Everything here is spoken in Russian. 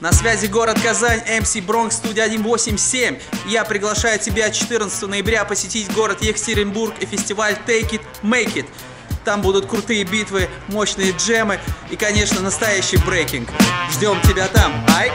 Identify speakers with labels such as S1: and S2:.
S1: На связи город Казань, MC Bronx студия 187. Я приглашаю тебя 14 ноября посетить город Екатеринбург и фестиваль Take It, Make It. Там будут крутые битвы, мощные джемы и, конечно, настоящий брейкинг. Ждем тебя там. Ай!